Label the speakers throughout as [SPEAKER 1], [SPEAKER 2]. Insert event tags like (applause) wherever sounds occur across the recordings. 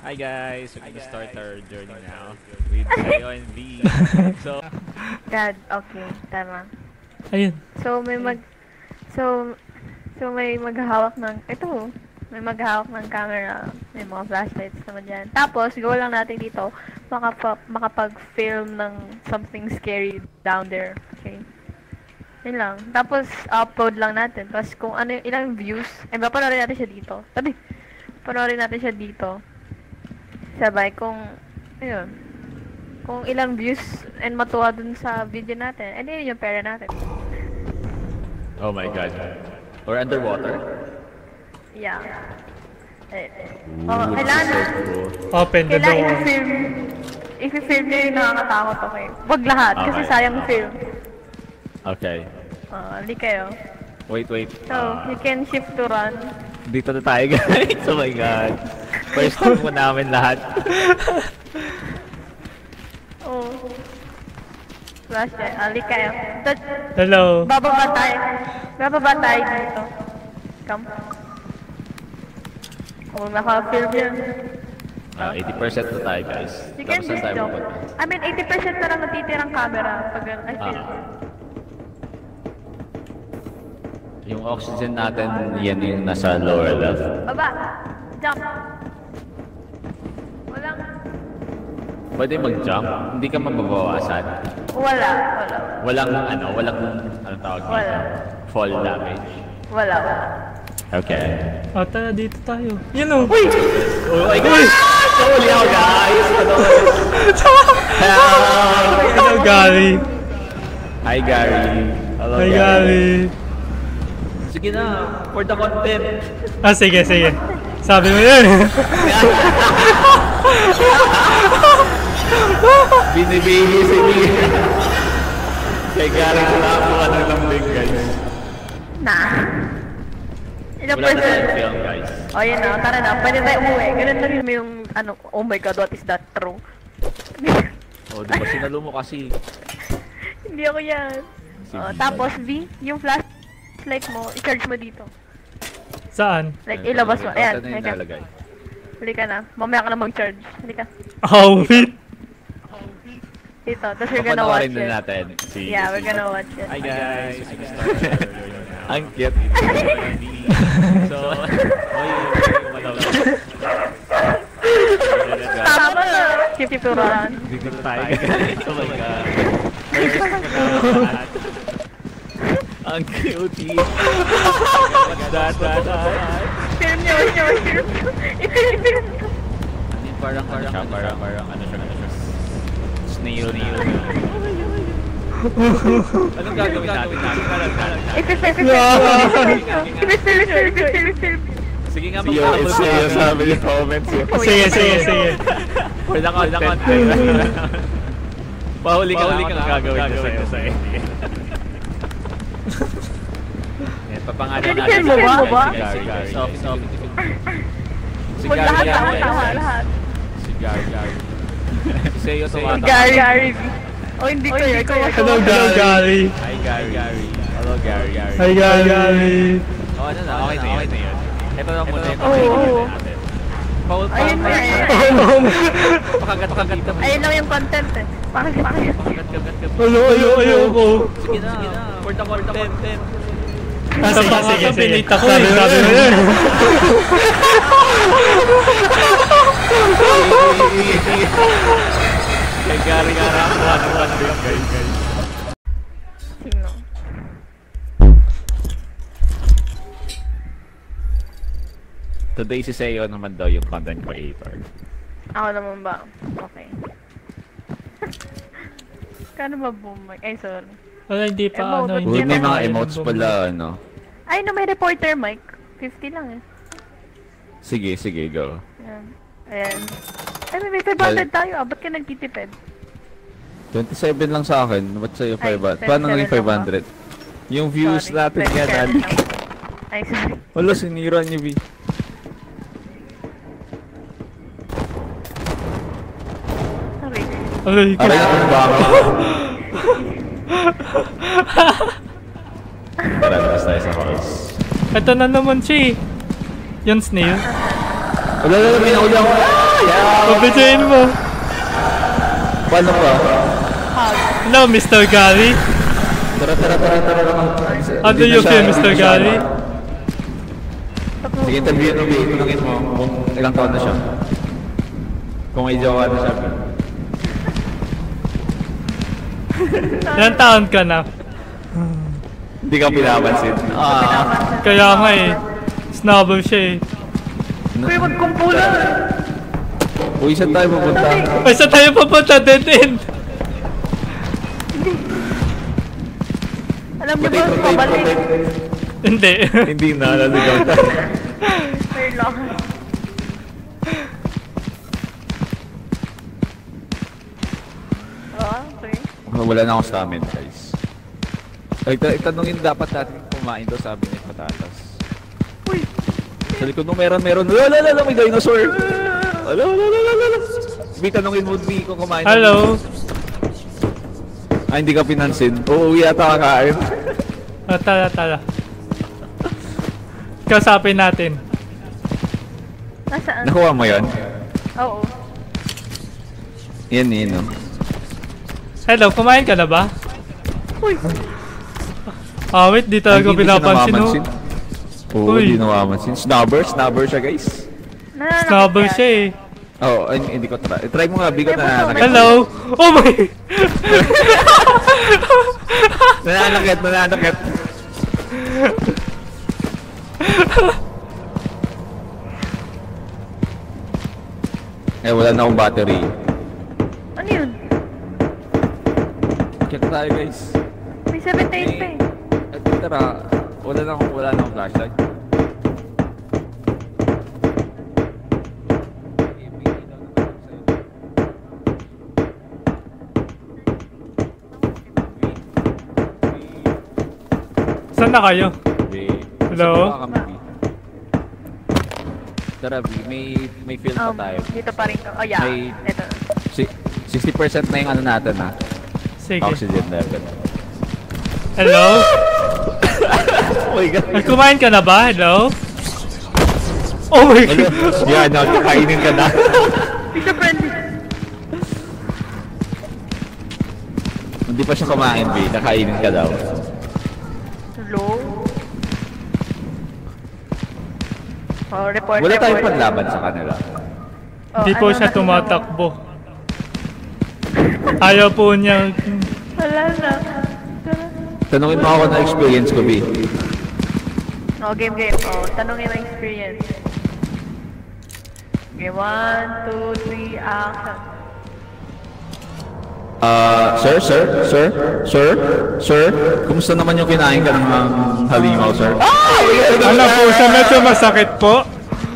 [SPEAKER 1] Hi guys, we're gonna start our journey now with Ayo and V. (laughs) So,
[SPEAKER 2] God, okay, tama.
[SPEAKER 3] Ayun.
[SPEAKER 2] So may mag So so may maghahawak ng ito, may maghahawak ng camera, may mga flashlights naman diyan. Tapos go lang natin dito makapa, makapag-film ng something scary down there. Okay. Yun lang. Tapos upload lang natin. Tapos kung ano yung ilang views, eh papanoorin natin siya dito. Tabi. Panoorin natin siya dito. Sabay kung ayun. Kung ilang views and matuwa dun sa video natin, eh yun yung pera natin.
[SPEAKER 1] oh my god. We're underwater?
[SPEAKER 2] Yeah. Eh, oh, kailangan,
[SPEAKER 3] Open the
[SPEAKER 2] kailangan
[SPEAKER 3] door.
[SPEAKER 2] i-film, i-film nyo yung nakakatakot, okay? Wag lahat, kasi
[SPEAKER 1] Okay.
[SPEAKER 2] sayang film.
[SPEAKER 1] Okay.
[SPEAKER 2] Uh, hindi kayo.
[SPEAKER 1] Wait, wait.
[SPEAKER 2] So,
[SPEAKER 1] Ah,
[SPEAKER 2] you can shift to run.
[SPEAKER 1] dito na tayo (laughs) guys. Oh my god. First time mo namin lahat.
[SPEAKER 2] Oh. Flashlight, ali kayo. Tat-
[SPEAKER 3] Hello.
[SPEAKER 2] bababa tayo. Bababa tayo dito. Come. Oh, naka-film yan.
[SPEAKER 1] Ah, 80% na tayo guys.
[SPEAKER 2] You can just jump. I mean, 80% na lang natitirang camera pag I feel.
[SPEAKER 1] Ah. Yung oxygen natin, yan yung nasa lower left.
[SPEAKER 2] Baba! Jump! Walang...
[SPEAKER 1] Pwede mag-jump, hindi ka mababawasan.
[SPEAKER 2] Wala. Wala.
[SPEAKER 1] Walang ano, walang ano tawag dito?
[SPEAKER 2] Wala.
[SPEAKER 1] Fall damage.
[SPEAKER 2] Wala. Wala.
[SPEAKER 1] Okay.
[SPEAKER 3] Oh, tara dito tayo. Yun o.
[SPEAKER 1] Oh my god! Sorry ako guys! Hello!
[SPEAKER 3] Hello, Gary.
[SPEAKER 1] Hi Gary. Hello
[SPEAKER 3] Hi, Gary.
[SPEAKER 1] Sige na, for the content.
[SPEAKER 3] Ah, sige, sige. Sabi mo yun. (laughs)
[SPEAKER 1] Binibaby si Mia. Kay Gary ko lang ako ng lambing guys.
[SPEAKER 2] Na. Ilang
[SPEAKER 1] Wala na tayong film guys.
[SPEAKER 2] Oh, yun na. Tara na. Pwede tayo umuwi. Ganun lang yun yung, ano, oh my god, what is that true?
[SPEAKER 1] Oh, di ba sinalo mo kasi? (laughs)
[SPEAKER 2] Hindi ako yan.
[SPEAKER 1] Si
[SPEAKER 2] Oh, tapos V, yung flashlight mo, i-charge mo dito.
[SPEAKER 3] Saan?
[SPEAKER 2] Like, ilabas mo. Ayan,
[SPEAKER 1] na
[SPEAKER 2] halika. Halika na. Mamaya ka na mag-charge. Halika.
[SPEAKER 3] Oh,
[SPEAKER 2] Dito. Tapos you're gonna watch
[SPEAKER 1] Papanoorin na
[SPEAKER 2] it.
[SPEAKER 1] natin. Si,
[SPEAKER 2] Yeah, we're gonna watch it.
[SPEAKER 1] Hi guys! (laughs) Ang cute. (laughs) so, oy,
[SPEAKER 2] Tama na. Keep to run.
[SPEAKER 1] Dito na tayo guys. Oh my god. Ang cute. What's that? What's that?
[SPEAKER 2] Film nyo, film nyo.
[SPEAKER 1] Ano yun, parang siya, parang, parang ano siya, ano. Snail, snail. Anong gagawin natin?
[SPEAKER 2] I-film,
[SPEAKER 1] sa'yo.
[SPEAKER 2] Ba? ba?
[SPEAKER 1] Gary. Gary.
[SPEAKER 2] Oh, hindi ko yun.
[SPEAKER 3] Hello, hello, Gary.
[SPEAKER 1] Hi, Gary. Gary. Hello, Gary. Gary.
[SPEAKER 3] Hi, Gary.
[SPEAKER 1] Oh, ano na? Okay na yun. Okay na yun. Ito na muna yung
[SPEAKER 2] oo.
[SPEAKER 1] natin. Paul,
[SPEAKER 2] Ayun na, ayun.
[SPEAKER 1] Pakagat, pakagat ka.
[SPEAKER 2] Ayun lang yung content eh. Pakit, pakit.
[SPEAKER 1] Pakagat, pakagat ka.
[SPEAKER 3] Ayo, ayo, ayo ko.
[SPEAKER 1] Sige na. For the content.
[SPEAKER 3] Ah, sige, sige, sige. Sabi, mo yun. (laughs)
[SPEAKER 1] Kay nga na ako. Ano, ano, ano, guys, guys.
[SPEAKER 2] Sino?
[SPEAKER 1] Today si Seo naman daw yung content creator.
[SPEAKER 2] Ako naman ba? Okay. (laughs) Kano ba boom mic? Ay, sorry.
[SPEAKER 3] Wala, hindi pa,
[SPEAKER 2] Emote,
[SPEAKER 3] ano, hindi
[SPEAKER 2] yan ang mga
[SPEAKER 1] emotes
[SPEAKER 3] boom.
[SPEAKER 1] pala, ano.
[SPEAKER 2] Ay, no, may reporter mic. 50 lang eh.
[SPEAKER 1] Sige, sige, go.
[SPEAKER 2] Ayan. Ayan. Ay, may, may 500 tayo ah. Ba't ka nagtitipid?
[SPEAKER 1] 27 lang sa akin. Ba't sa'yo
[SPEAKER 2] Ay,
[SPEAKER 1] 500? Paano
[SPEAKER 2] 27
[SPEAKER 1] naging
[SPEAKER 2] lang
[SPEAKER 1] 500? Yung views
[SPEAKER 2] Sorry.
[SPEAKER 1] natin
[SPEAKER 2] Let's
[SPEAKER 1] yan,
[SPEAKER 2] share
[SPEAKER 1] Ali.
[SPEAKER 2] lang. Ay, sorry.
[SPEAKER 1] Wala, sinira niyo, B.
[SPEAKER 2] Sorry.
[SPEAKER 3] Aray,
[SPEAKER 1] Aray, ang baka. (laughs) Tara, tayo sa halls.
[SPEAKER 3] Ito na naman siya eh. Yan snail.
[SPEAKER 1] Wala, wala, may nauli ako.
[SPEAKER 3] Pabidyoin mo.
[SPEAKER 1] Paano pa?
[SPEAKER 3] Hello, Mr. Gary.
[SPEAKER 1] Tara, tara, tara, tara. tara.
[SPEAKER 3] How do you
[SPEAKER 1] na
[SPEAKER 3] feel, Mr.
[SPEAKER 1] na
[SPEAKER 3] Gary?
[SPEAKER 1] ano. Sige, interview mo, Bea. Tanungin mo kung ilang taon na siya. Kung may jowa na siya. (laughs)
[SPEAKER 3] Ilan taon ka na?
[SPEAKER 1] Hindi ka pinapansin. Ah.
[SPEAKER 3] Kaya nga eh. Snubble siya eh.
[SPEAKER 2] Kuya, magkumpulan!
[SPEAKER 1] Uy, saan tayo pupunta?
[SPEAKER 3] Ay, saan tayo pupunta? Dead end.
[SPEAKER 2] Alam niyo ba, pabalik.
[SPEAKER 3] Hindi.
[SPEAKER 1] Hindi na, naligaw tayo.
[SPEAKER 2] Fair lang. Ah.
[SPEAKER 1] Oh, Wala na akong stamina, guys. Ay, ta- itanungin dapat natin kumain daw sabi ni Patatas. Sa likod mo meron, meron. Wala, wala, wala, may dinosaur. Wala, wala, wala, wala, wala. Bi, tanungin mo, Bi, kung kumain.
[SPEAKER 3] Hello.
[SPEAKER 1] Ah, hindi ka pinansin. Oo, yata kakain.
[SPEAKER 3] Ah, tala, tala. Kasapin natin.
[SPEAKER 2] Nasaan?
[SPEAKER 1] Nakuha mo yan?
[SPEAKER 2] Oo.
[SPEAKER 1] Yan, yan, no?
[SPEAKER 3] Hello, kumain ka na ba?
[SPEAKER 2] Uy!
[SPEAKER 3] Ah, wait, di talaga
[SPEAKER 1] Ay, hindi
[SPEAKER 3] pinapansin
[SPEAKER 1] siya Oo,
[SPEAKER 3] Uy.
[SPEAKER 1] hindi namamansin. Snubber, snubber siya, guys.
[SPEAKER 2] Nananakit
[SPEAKER 3] Snubble
[SPEAKER 2] ka.
[SPEAKER 3] siya eh.
[SPEAKER 1] Oo, oh, hindi ko try. Try mo nga, Bi, ko
[SPEAKER 2] May
[SPEAKER 1] na
[SPEAKER 2] may
[SPEAKER 3] Hello? Oh my! (laughs)
[SPEAKER 1] Nananakit, nananakit. eh, wala na akong battery.
[SPEAKER 2] Ano yun?
[SPEAKER 1] Check tayo, guys.
[SPEAKER 2] May 78 pa eh.
[SPEAKER 1] At tara, wala na akong, wala na akong flashlight.
[SPEAKER 3] Saan na kayo?
[SPEAKER 1] Bi.
[SPEAKER 3] Hello?
[SPEAKER 1] Saan kami, Bi? Tara, Bi, may, may film pa
[SPEAKER 2] Um,
[SPEAKER 1] tayo.
[SPEAKER 2] dito pa rin to. Oh, yeah.
[SPEAKER 1] May-
[SPEAKER 2] Ito.
[SPEAKER 1] Si- 60% na yung ano natin, ha?
[SPEAKER 3] Sige.
[SPEAKER 1] Oxygen level.
[SPEAKER 3] Hello?
[SPEAKER 1] My God.
[SPEAKER 3] Ay, kumain ka na ba? Hello? Oh my god! (laughs)
[SPEAKER 1] Yan, no, kakainin ka na.
[SPEAKER 2] Pizza friendly.
[SPEAKER 1] Hindi pa siya kumain, Bi. Kakainin ka daw.
[SPEAKER 2] Hello? Oh, report,
[SPEAKER 1] Wala
[SPEAKER 2] report.
[SPEAKER 1] tayong panlaban sa kanila.
[SPEAKER 2] Oh,
[SPEAKER 3] Hindi po
[SPEAKER 2] ano
[SPEAKER 3] siya tumatakbo. Ayaw po niyang...
[SPEAKER 2] Wala na.
[SPEAKER 1] Tanungin mo ako na experience ko, Bi.
[SPEAKER 2] Oh, game, game. Oh, tanongin mo experience. Okay, one, two, three, action.
[SPEAKER 1] Ah, sir, sir, sir, sir, sir, kumusta naman yung kinain ka ng um, halimaw, sir? Ah!
[SPEAKER 3] Ano po siya? Medyo masakit po.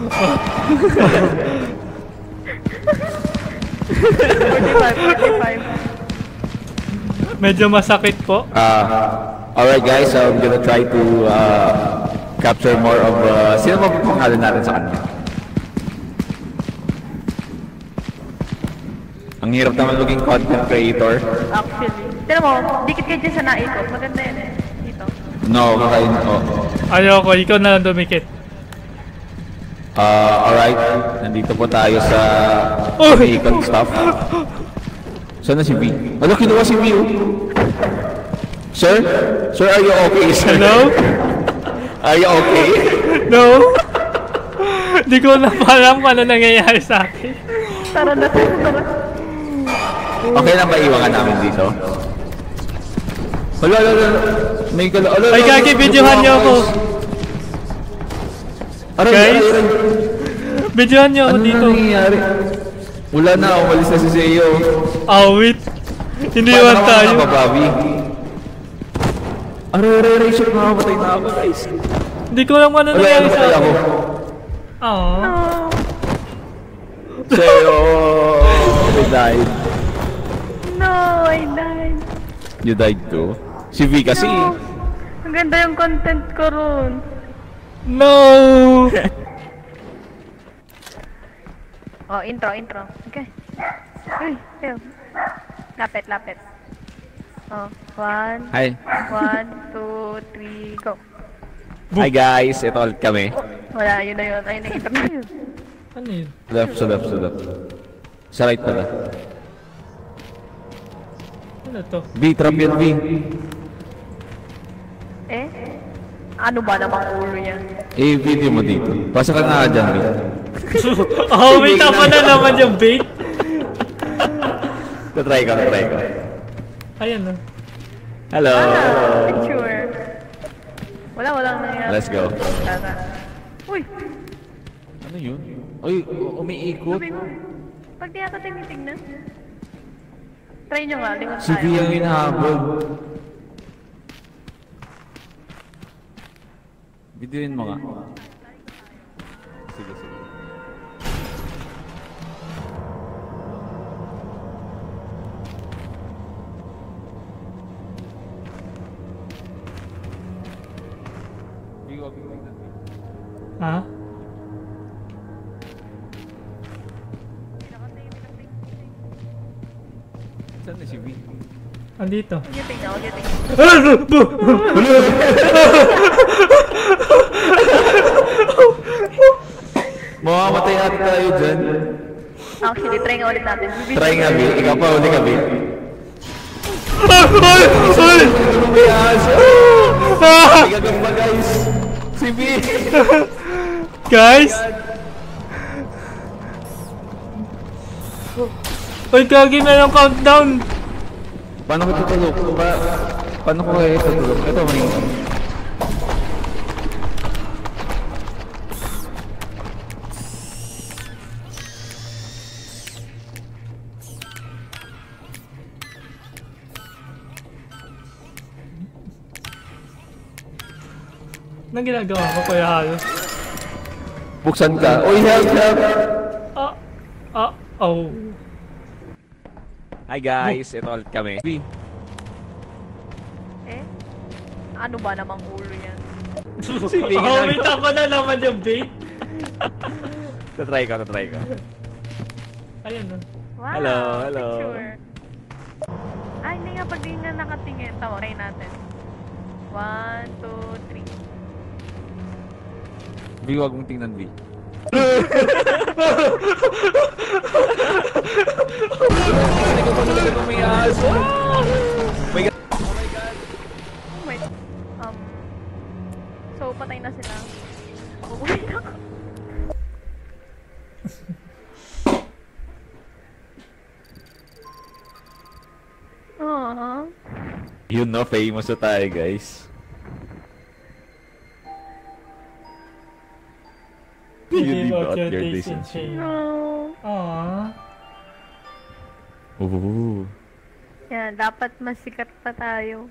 [SPEAKER 2] 45, 45.
[SPEAKER 3] Medyo masakit po.
[SPEAKER 1] Ah, alright guys, so I'm gonna try to uh, capture more of, uh, sino ba pangalan natin sa kanya? Ang hirap naman maging content creator.
[SPEAKER 2] Actually. Tira mo, dikit kayo dyan sa naikot. Maganda yan eh. Dito.
[SPEAKER 1] No, kakain ko.
[SPEAKER 3] Ayaw ko. Ikaw na lang dumikit.
[SPEAKER 1] Ah, alright. Nandito po tayo sa
[SPEAKER 3] Oh!
[SPEAKER 1] vehicle stuff. Saan na si V? Ano, kinuha si V, oh. Sir? Sir, are you okay, sir?
[SPEAKER 3] Hello?
[SPEAKER 1] Are you okay? (laughs)
[SPEAKER 3] No? Di ko na alam kung ano nangyayari sa akin.
[SPEAKER 2] Tara na, tara, tara.
[SPEAKER 1] Okay lang ba iwan ka namin dito? Hala, hala, hala. May kala... Hala,
[SPEAKER 3] Ay, gagi, videohan niyo ako.
[SPEAKER 1] Aray,
[SPEAKER 3] Guys?
[SPEAKER 1] aray, aray.
[SPEAKER 3] Videohan niyo ako
[SPEAKER 1] Ano
[SPEAKER 3] dito.
[SPEAKER 1] nangyayari? Wala na, umalis na si Seo.
[SPEAKER 3] Awit. Hindi naman tayo.
[SPEAKER 1] Babawi. Aray, aray, aray, shit, makamatay na ako, guys.
[SPEAKER 3] Hindi ko alam ano
[SPEAKER 1] Wala,
[SPEAKER 3] nangyayari sa akin. Aww.
[SPEAKER 2] Oh,
[SPEAKER 1] Seo, you died.
[SPEAKER 2] no, I died.
[SPEAKER 1] You died too. Si V kasi.
[SPEAKER 2] No. Ang ganda yung content ko ron.
[SPEAKER 3] No! (laughs)
[SPEAKER 2] Oh, intro, intro. Okay. Uy. Lapit, lapit. Oh, one,
[SPEAKER 1] Hi.
[SPEAKER 2] one, two, three, go.
[SPEAKER 1] Hi guys, ito ulit kami.
[SPEAKER 2] Wala, yun na yun. Ayun na intro na yun.
[SPEAKER 3] Ano yun?
[SPEAKER 1] Left, sa left, sa left. Sa right pala.
[SPEAKER 3] Ano to?
[SPEAKER 1] V, trap yan, V.
[SPEAKER 2] Eh? Ano ba namang ulo yan?
[SPEAKER 1] Eh, video mo dito. Pasa ka nga dyan, V. (laughs)
[SPEAKER 3] oh, wait pa na naman yung bait.
[SPEAKER 1] Tatry ka, tatry ka.
[SPEAKER 3] Ayan oh.
[SPEAKER 1] Hello!
[SPEAKER 2] Ah, picture. Wala, walang nangyari.
[SPEAKER 1] Let's go.
[SPEAKER 2] Uy,
[SPEAKER 1] Ano yun? Uy, umiikot.
[SPEAKER 2] Pag di ako tinitignan. Try nyo nga, lingon
[SPEAKER 1] Si V
[SPEAKER 2] tayo.
[SPEAKER 1] ang hinahabol. Videoin mo nga. Sige, sige.
[SPEAKER 3] Andito.
[SPEAKER 2] Huwag nyo tingnan, huwag nyo tingnan.
[SPEAKER 1] Mamamatay ata tayo dyan.
[SPEAKER 2] Actually, try nga ulit natin.
[SPEAKER 1] Try nga, V. Ikaw pa, uli ka, V.
[SPEAKER 3] Ay! Ay! Ah!
[SPEAKER 1] Gagamba, guys! Si V!
[SPEAKER 3] Guys! Uy, kagi na yung countdown!
[SPEAKER 1] Paano ko tutulog? Pa paano ko kaya tutulog? Ito, maling.
[SPEAKER 3] Anong ginagawa ko, Kuya Halos?
[SPEAKER 1] Buksan ka. Uy, help, help!
[SPEAKER 3] Ah! Ah! Oh!
[SPEAKER 1] Hi guys, ito ulit kami.
[SPEAKER 2] Eh? Ano ba namang ulo yan? (laughs)
[SPEAKER 1] Sige
[SPEAKER 3] oh,
[SPEAKER 1] na.
[SPEAKER 3] wait pa na naman yung bait! (laughs)
[SPEAKER 1] tatry ka, tatry ka.
[SPEAKER 3] Ayan oh.
[SPEAKER 2] Wow,
[SPEAKER 1] Hello, hello.
[SPEAKER 2] picture. Ay, hindi nga pag di nga nakatingin. Tama, try natin. One, two, three.
[SPEAKER 1] V, wag mong tingnan, (laughs) V.
[SPEAKER 2] Wait. Um, so, patay na sila. Uuwi na ako. Aww.
[SPEAKER 1] Yun no, famous na tayo guys.
[SPEAKER 3] Hindi
[SPEAKER 1] Yun,
[SPEAKER 3] about
[SPEAKER 1] di ba?
[SPEAKER 3] your
[SPEAKER 1] Your
[SPEAKER 3] taste
[SPEAKER 1] taste
[SPEAKER 3] and
[SPEAKER 1] and
[SPEAKER 3] shame.
[SPEAKER 2] No.
[SPEAKER 3] Aww.
[SPEAKER 1] Ooh.
[SPEAKER 2] Yan, dapat masikat pa tayo.